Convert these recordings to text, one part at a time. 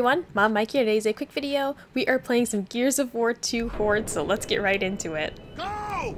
everyone, Mama Micah here. Today's a quick video. We are playing some Gears of War 2 Horde, so let's get right into it. Go!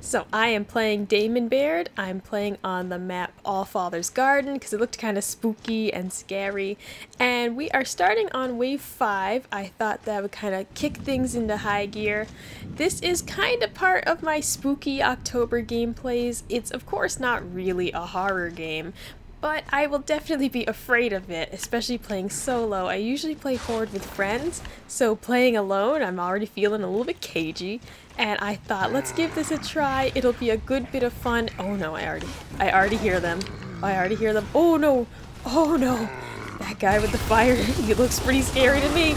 So I am playing Damon Baird. I'm playing on the map All Father's Garden because it looked kind of spooky and scary. And we are starting on wave 5. I thought that would kind of kick things into high gear. This is kind of part of my spooky October gameplays. It's of course not really a horror game, but I will definitely be afraid of it, especially playing solo. I usually play Horde with friends, so playing alone, I'm already feeling a little bit cagey, and I thought, let's give this a try. It'll be a good bit of fun. Oh no, I already, I already hear them. I already hear them. Oh no, oh no. That guy with the fire, he looks pretty scary to me.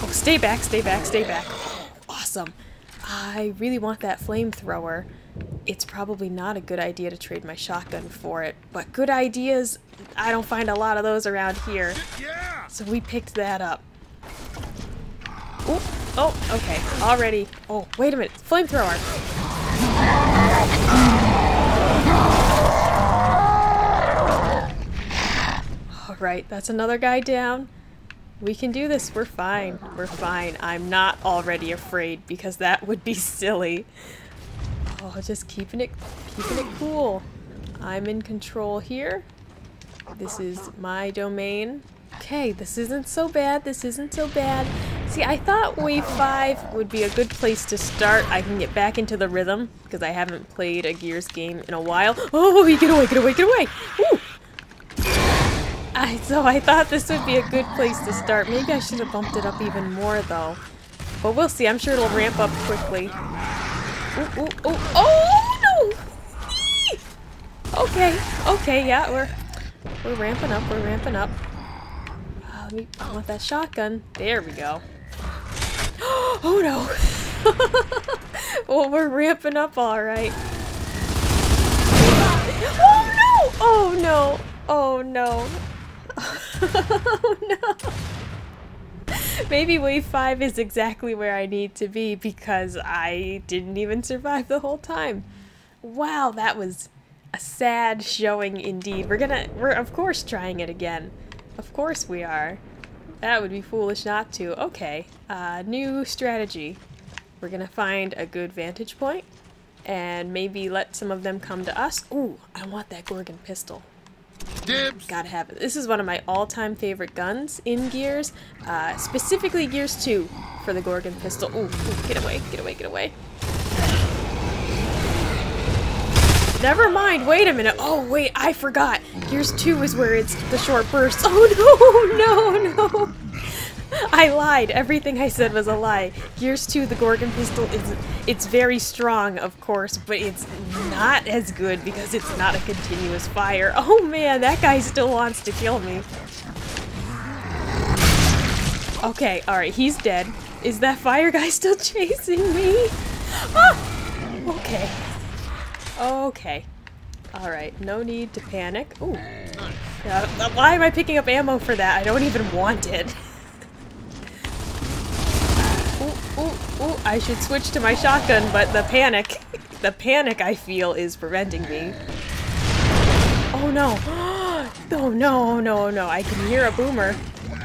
Oh, stay back, stay back, stay back. Awesome. I really want that flamethrower it's probably not a good idea to trade my shotgun for it, but good ideas, I don't find a lot of those around here. Yeah! So we picked that up. Oop. Oh, okay. Already. Oh, wait a minute. Flamethrower. Alright, that's another guy down. We can do this. We're fine. We're fine. I'm not already afraid because that would be silly. Oh, just keeping it, keeping it cool. I'm in control here. This is my domain. Okay, this isn't so bad. This isn't so bad. See, I thought Wave 5 would be a good place to start. I can get back into the rhythm, because I haven't played a Gears game in a while. Oh, get away, get away, get away! Woo! I, so I thought this would be a good place to start. Maybe I should have bumped it up even more, though. But we'll see. I'm sure it'll ramp up quickly. Ooh, ooh, ooh. Oh, no! Okay, okay, yeah, we're we're ramping up, we're ramping up. Uh, let me, I want that shotgun. There we go. Oh no! well, we're ramping up all right. Oh no! Oh no! Oh no! oh no! Maybe wave 5 is exactly where I need to be because I didn't even survive the whole time. Wow, that was a sad showing indeed. We're gonna, we're of course trying it again. Of course we are. That would be foolish not to. Okay, uh, new strategy. We're gonna find a good vantage point and maybe let some of them come to us. Ooh, I want that Gorgon pistol. Dibs! Gotta have it. This is one of my all-time favorite guns in Gears, uh, specifically Gears 2 for the Gorgon pistol. Ooh, ooh, get away, get away, get away. Never mind, wait a minute. Oh, wait, I forgot. Gears 2 is where it's the short burst. Oh, no, no, no. I lied. Everything I said was a lie. Gears 2, the Gorgon pistol, is it's very strong, of course, but it's not as good because it's not a continuous fire. Oh man, that guy still wants to kill me. Okay, alright, he's dead. Is that fire guy still chasing me? Ah! Okay. Okay. Alright, no need to panic. Ooh. Uh, why am I picking up ammo for that? I don't even want it. ooh, ooh, I should switch to my shotgun, but the panic, the panic I feel is preventing me. Oh no. Oh no, no, no. I can hear a boomer.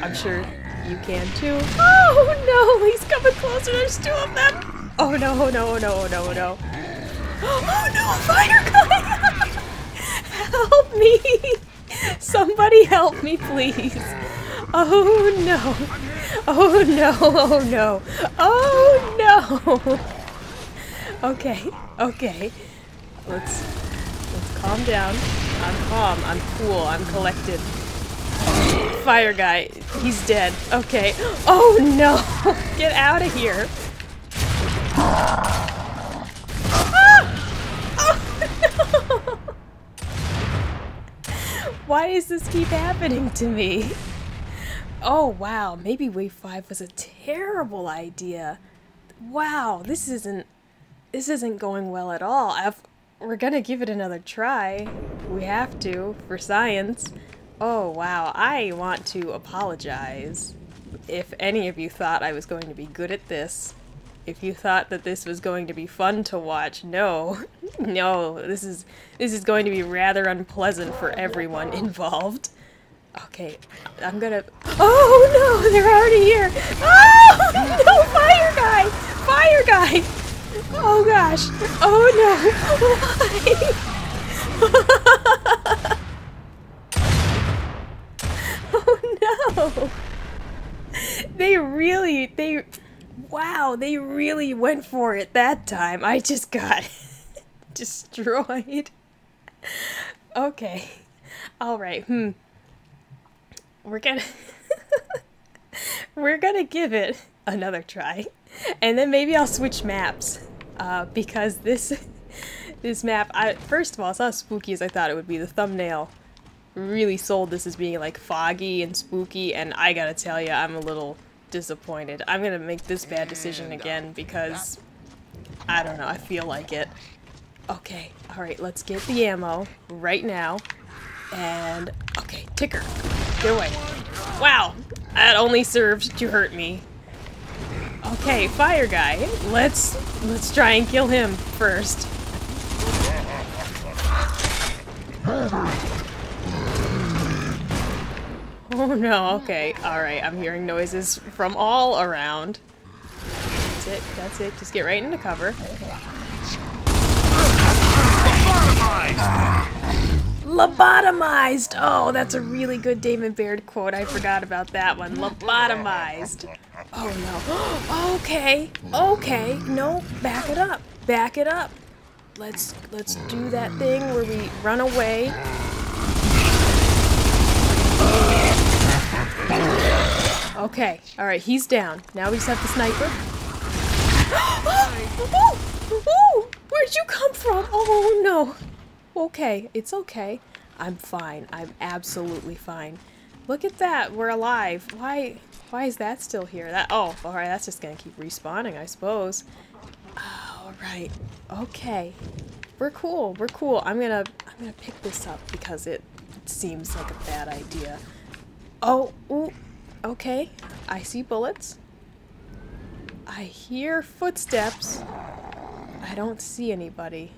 I'm sure you can too. Oh no, he's coming closer. There's two of them. Oh no, no, no, no, oh no. Oh no, fire guy! help me! Somebody help me, please. Oh no. Oh no, oh no, oh no! Okay, okay. Let's let's calm down. I'm calm, I'm cool, I'm collected. Fire guy, he's dead. Okay. Oh no! Get out of here! Ah! Oh no! Why does this keep happening to me? Oh, wow. Maybe Wave 5 was a terrible idea. Wow, this isn't... This isn't going well at all. I've, we're gonna give it another try. We have to, for science. Oh, wow. I want to apologize if any of you thought I was going to be good at this. If you thought that this was going to be fun to watch, no. no, this is this is going to be rather unpleasant for everyone involved. Okay, I'm gonna... Oh no, they're already here! Oh no, fire guy! Fire guy! Oh gosh! Oh no! Why? oh no! They really, they... Wow, they really went for it that time. I just got destroyed. Okay. Alright, hmm we're gonna we're gonna give it another try. And then maybe I'll switch maps uh, because this this map I first of all it's not as spooky as I thought it would be. The thumbnail really sold this as being like foggy and spooky and I gotta tell you I'm a little disappointed. I'm gonna make this bad decision again because I don't know I feel like it. Okay alright let's get the ammo right now. And okay ticker Get away. Wow, that only served to hurt me. Okay, fire guy. Let's let's try and kill him first. Oh no, okay. Alright, I'm hearing noises from all around. That's it, that's it. Just get right into cover. Lobotomized! Oh, that's a really good Damon Baird quote. I forgot about that one. Lobotomized. Oh no. okay. Okay. No, back it up. Back it up. Let's let's do that thing where we run away. Okay. All right, he's down. Now we just have the sniper. Oh, oh, oh, Where'd you come from? Oh no. Okay, it's okay. I'm fine. I'm absolutely fine. Look at that. We're alive. Why why is that still here? That oh, alright, that's just gonna keep respawning, I suppose. Alright. Okay. We're cool. We're cool. I'm gonna I'm gonna pick this up because it seems like a bad idea. Oh, ooh, okay. I see bullets. I hear footsteps. I don't see anybody.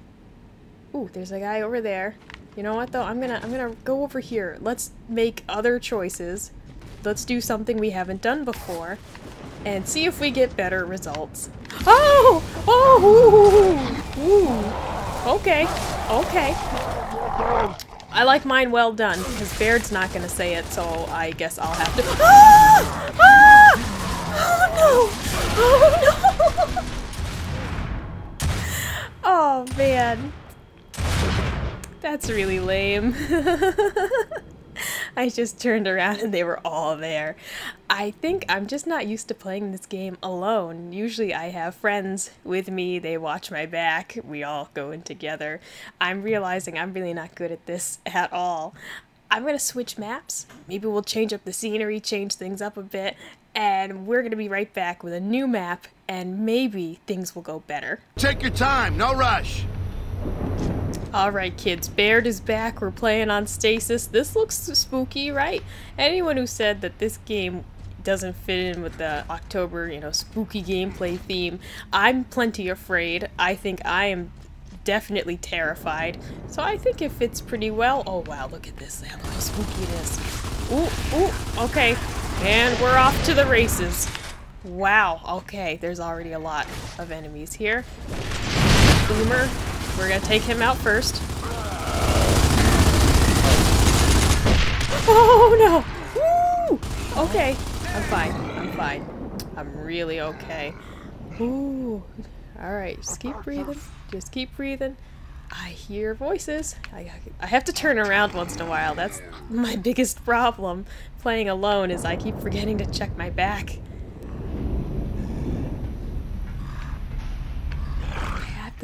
Ooh, there's a guy over there. You know what though? I'm gonna I'm gonna go over here. Let's make other choices. Let's do something we haven't done before. And see if we get better results. Oh! Oh! Ooh, ooh. Okay. Okay. I like mine well done, because Baird's not gonna say it, so I guess I'll have to- Ah! Ah! Oh no! Oh no! Oh man. That's really lame. I just turned around and they were all there. I think I'm just not used to playing this game alone. Usually I have friends with me, they watch my back, we all go in together. I'm realizing I'm really not good at this at all. I'm gonna switch maps. Maybe we'll change up the scenery, change things up a bit, and we're gonna be right back with a new map, and maybe things will go better. Take your time, no rush. Alright kids, Baird is back, we're playing on Stasis. This looks spooky, right? Anyone who said that this game doesn't fit in with the October, you know, spooky gameplay theme, I'm plenty afraid. I think I am definitely terrified. So I think it fits pretty well. Oh wow, look at this. Look how spooky it is. Ooh, ooh, okay. And we're off to the races. Wow, okay, there's already a lot of enemies here. Boomer, we're gonna take him out first. Oh no! Woo! Okay, I'm fine. I'm fine. I'm really okay. Ooh. Alright, just keep breathing. Just keep breathing. I hear voices. I, I have to turn around once in a while. That's my biggest problem playing alone is I keep forgetting to check my back.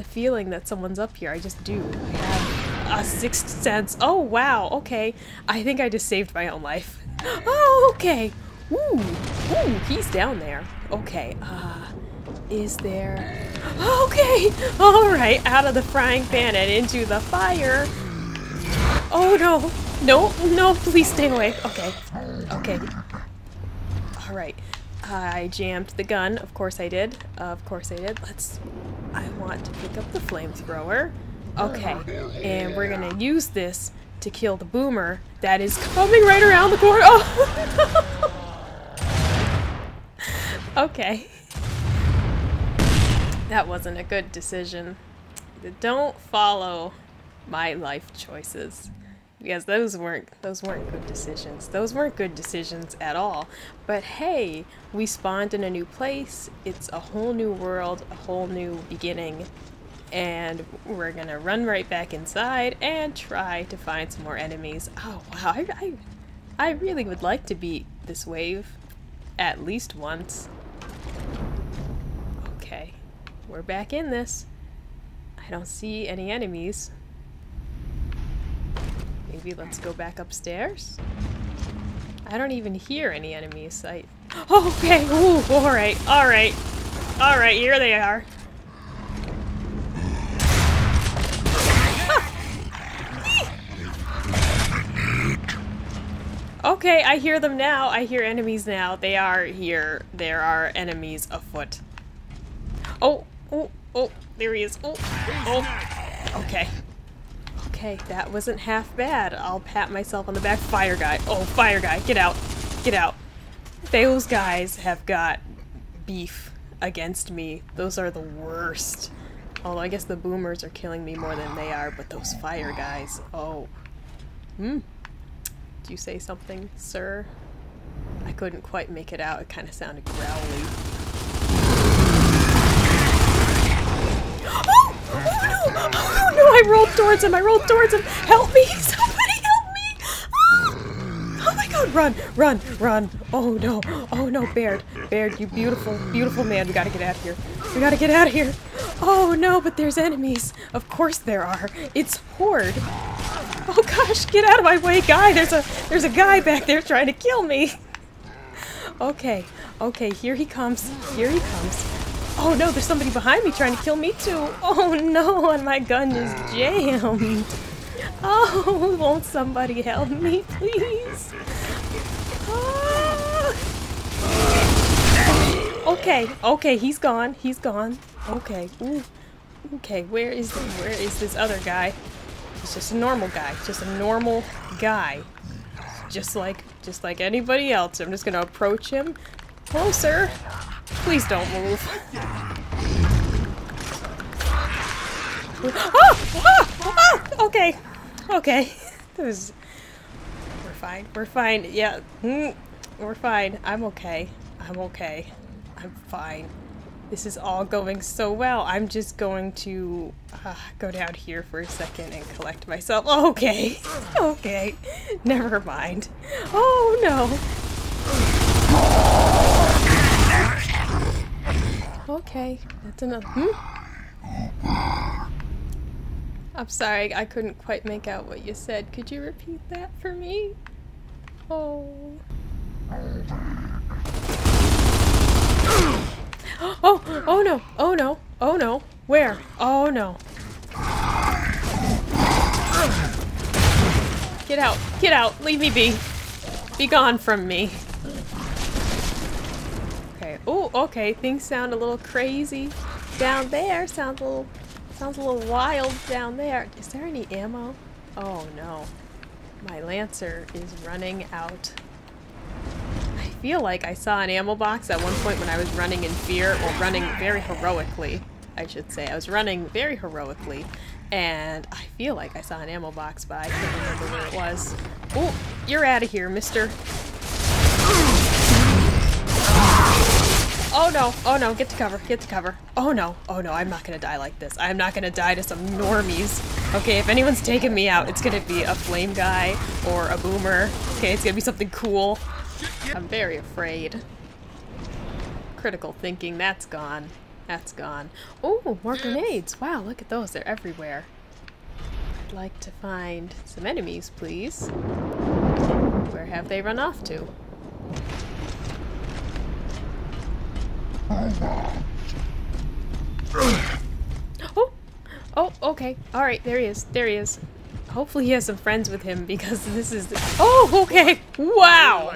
The feeling that someone's up here. I just do. I have a sixth sense. Oh, wow. Okay. I think I just saved my own life. Oh, okay. Ooh. Ooh, he's down there. Okay. Uh, is there... Okay. All right. Out of the frying pan and into the fire. Oh, no. No, no, please stay away. Okay. Okay. All right. I jammed the gun. Of course I did. Of course I did. Let's I want to pick up the flamethrower. Okay, and we're gonna use this to kill the boomer that is coming right around the corner. Oh! okay. That wasn't a good decision. Don't follow my life choices because those weren't those weren't good decisions. Those weren't good decisions at all. But hey, we spawned in a new place. It's a whole new world, a whole new beginning. And we're gonna run right back inside and try to find some more enemies. Oh wow, I, I, I really would like to beat this wave at least once. Okay, we're back in this. I don't see any enemies. Maybe let's go back upstairs? I don't even hear any enemies. I... Okay! Ooh, alright, alright. Alright, here they are. Okay, I hear them now. I hear enemies now. They are here. There are enemies afoot. Oh, oh, oh, there he is. Oh, oh. Okay. Okay, that wasn't half bad. I'll pat myself on the back. Fire guy. Oh, fire guy. Get out. Get out. Those guys have got beef against me. Those are the worst. Although I guess the boomers are killing me more than they are, but those fire guys. Oh. Hmm. Do you say something, sir? I couldn't quite make it out. It kind of sounded growly. I rolled towards him! I rolled towards him! Help me! Somebody help me! Oh, oh my god! Run! Run! Run! Oh no! Oh no, Baird! Baird, you beautiful, beautiful man. We gotta get out of here. We gotta get out of here! Oh no, but there's enemies! Of course there are! It's Horde! Oh gosh, get out of my way, guy! There's a there's a guy back there trying to kill me! Okay, okay, here he comes. Here he comes. Oh no, there's somebody behind me trying to kill me too. Oh no, and my gun is jammed. Oh, won't somebody help me, please? Ah. Okay, okay, he's gone. He's gone. Okay. Ooh. Okay, where is where is this other guy? He's just a normal guy. Just a normal guy. Just like just like anybody else. I'm just gonna approach him. Hello, sir. Please don't move. Oh! Okay. Okay. This We're fine. We're fine. Yeah. Mm, we're fine. I'm okay. I'm okay. I'm fine. This is all going so well. I'm just going to uh, go down here for a second and collect myself. Okay. Okay. Never mind. Oh no. Okay. That's another. Hmm? I'm sorry, I couldn't quite make out what you said. Could you repeat that for me? Oh. Oh, oh no, oh no, oh no. Where? Oh no. Get out, get out, leave me be. Be gone from me. Oh, okay, things sound a little crazy down there. Sounds a little, sounds a little wild down there. Is there any ammo? Oh no. My Lancer is running out I feel like I saw an ammo box at one point when I was running in fear, or running very heroically, I should say. I was running very heroically, and I feel like I saw an ammo box, but I can't remember where it was. Oh, you're out of here, mister. Oh no, oh no, get to cover, get to cover. Oh no, oh no, I'm not gonna die like this. I'm not gonna die to some normies. Okay, if anyone's taking me out, it's gonna be a flame guy or a boomer. Okay, it's gonna be something cool. I'm very afraid. Critical thinking, that's gone. That's gone. Oh, more grenades. Wow, look at those. They're everywhere. I'd like to find some enemies, please. Where have they run off to? Oh! Oh, okay. Alright, there he is. There he is. Hopefully he has some friends with him because this is... Oh, okay! Wow!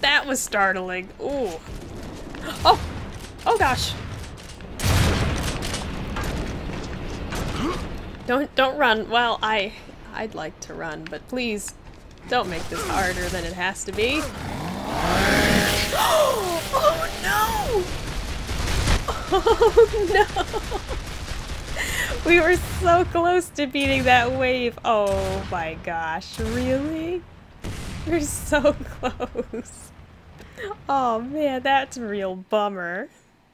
That was startling. Ooh. Oh! Oh gosh! Don't don't run. Well, I I'd like to run, but please don't make this harder than it has to be. oh! Oh no! We were so close to beating that wave. Oh my gosh, really? We're so close. Oh man, that's a real bummer.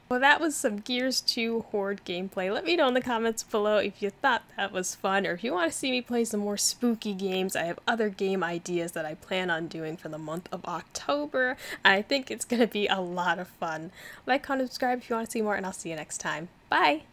Well, that was some Gears 2 Horde gameplay. Let me know in the comments below if you thought that was fun or if you want to see me play some more spooky games. I have other game ideas that I plan on doing for the month of October. I think it's going to be a lot of fun. Like, comment, subscribe if you want to see more, and I'll see you next time. Bye!